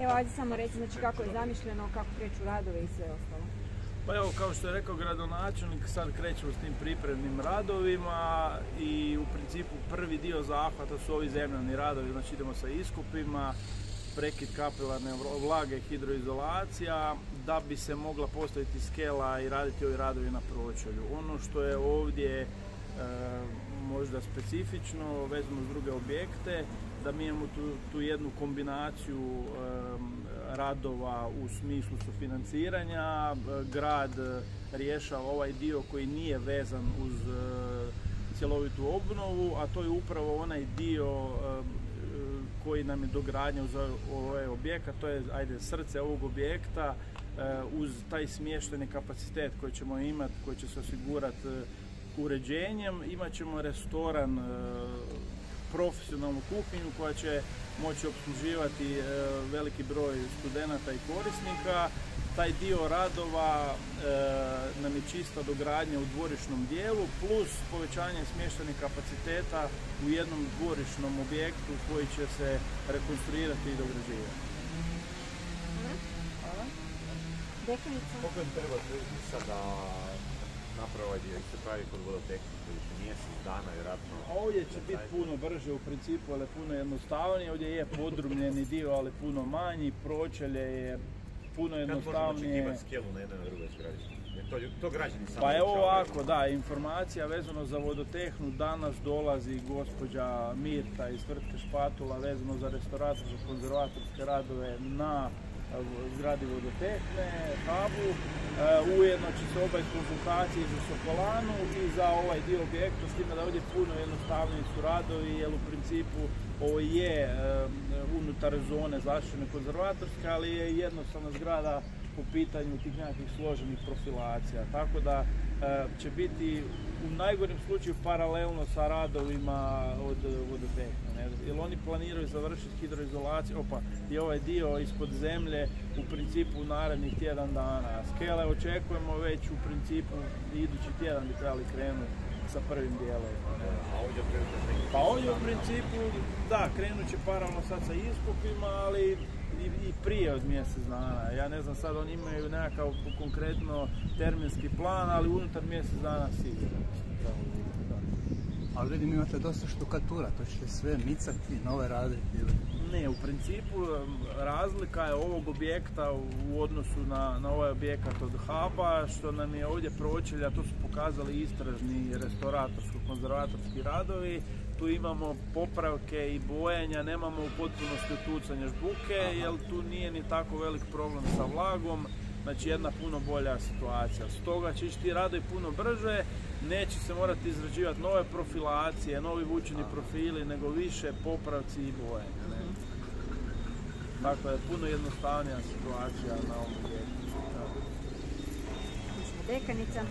Evo, ajde samo reći znači, kako je zamišljeno, kako kreću radove i sve ostalo. Pa evo, kao što je rekao gradonačelnik, sad krećemo s tim pripremnim radovima i u principu prvi dio zahvata su ovi zemljani radovi, znači idemo sa iskopima, prekid kapilarne vlage, hidroizolacija, da bi se mogla postaviti skela i raditi ovi radovi na pročelju. Ono što je ovdje možda specifično vezano s druge objekte, da mi imamo tu, tu jednu kombinaciju em, radova u smislu sufinanciranja. Grad e, rješava ovaj dio koji nije vezan uz e, cjelovitu obnovu, a to je upravo onaj dio em, koji nam je dogradnja uz ovaj objekat, to je ajde, srce ovog objekta, e, uz taj smještajni kapacitet koji ćemo imati, koji će se osigurati uređenjem, imat ćemo restoran, e, profesionalnu kuhinju koja će moći obsluživati e, veliki broj studenata i korisnika. Taj dio radova e, nam je čista dogradnja u dvorišnom dijelu plus povećanje smještajnih kapaciteta u jednom dvorišnom objektu koji će se rekonstruirati i dograđivati. Hvala. Dekanica. Koliko im treba sad da naprave ovaj dio? se pravi kod vodotehnike, više mjesec dana, vjerojatno. Ovdje će biti puno brže u principu, ali puno jednostavnije. Ovdje je podrumljeni dio, ali puno manji. Pročelje je puno Kad možemo jednostavnije. očekivati skelu na jednoj drugoj zgradi? To, to građani sami Pa evo ovako, da, informacija vezano za vodotehnu, danas dolazi gospođa Mirta iz tvrtke Špatula vezano za restauratorske konzervatorske radove na zgradi vodotehne, hubu. E, ujedno će se obaviti konzultacije za Sokolanu i za ovaj dio objekta, s time da ovdje puno jednostavniji su radovi, jer u principu ovo je e, unutar zone zaštićene konzervatorske, ali je jednostavna zgrada po pitanju tih nekakvih složenih profilacija. Tako da će biti u najgorem slučaju paralelno sa radovima od vodotehne. Ne? Jer oni planiraju završiti hidroizolaciju, opa, i ovaj dio ispod zemlje u principu u narednih tjedan dana. Skele očekujemo već u principu idući tjedan bi trebali krenuti sa prvim dijelom. Pa ovdje u principu, da, krenut će paralelno sad sa iskupima, ali i, prije od mjesec dana. Ja ne znam, sad oni imaju nekakav konkretno terminski plan, ali unutar mjesec dana sigurno. Ali vidim imate dosta štukatura, to ćete sve micati, nove raditi ili... Ne, u principu razlika je ovog objekta u odnosu na, na ovaj objekat od huba, što nam je ovdje pročelja, to su pokazali istražni restauratorsko-konzervatorski radovi, tu imamo popravke i bojenja, nemamo u potpunosti utucanja žbuke, jer tu nije ni tako velik problem sa vlagom, znači jedna puno bolja situacija. Stoga će ići ti radovi puno brže, neće se morati izrađivati nove profilacije, novi vučeni profili, nego više popravci i. Ne? Tako da je puno jednostavnija situacija na ovom smo Dekanica.